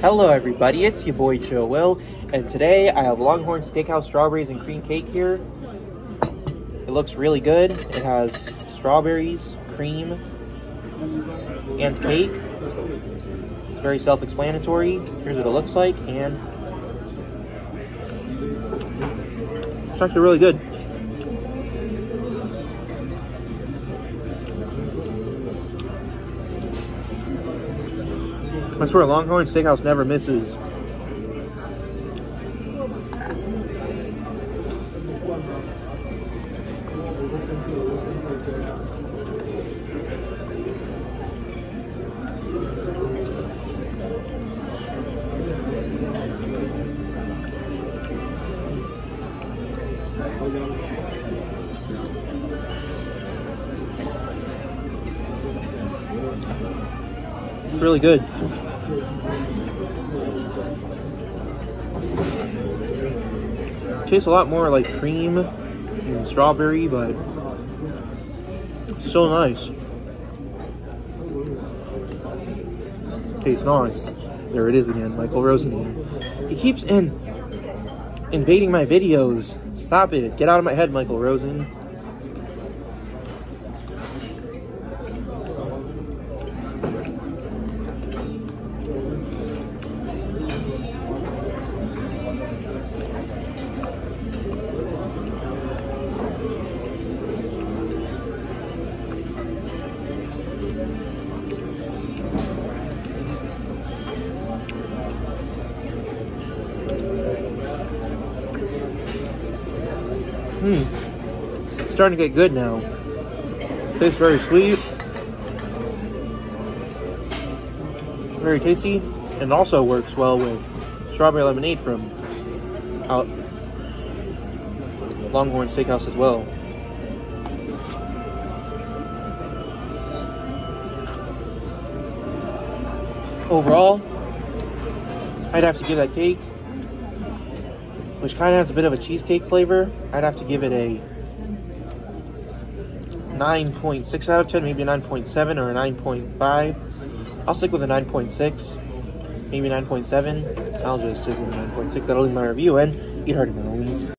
Hello everybody, it's your boy Chill Will, and today I have Longhorn Steakhouse strawberries and cream cake here. It looks really good. It has strawberries, cream, and cake. It's very self-explanatory. Here's what it looks like, and it's actually really good. I swear, Longhorn Steakhouse never misses. Really good. Tastes a lot more like cream and strawberry, but so nice. Tastes nice. There it is again, Michael Rosen. He keeps in invading my videos. Stop it. Get out of my head, Michael Rosen. Hmm. It's starting to get good now. Tastes very sweet. Very tasty. And also works well with strawberry lemonade from out Longhorn Steakhouse as well. Overall, I'd have to give that cake which kind of has a bit of a cheesecake flavor. I'd have to give it a 9.6 out of 10, maybe a 9.7 or a 9.5. I'll stick with a 9.6, maybe 9.7. I'll just stick with 9.6. That'll be my review, and eat hearty, my homies.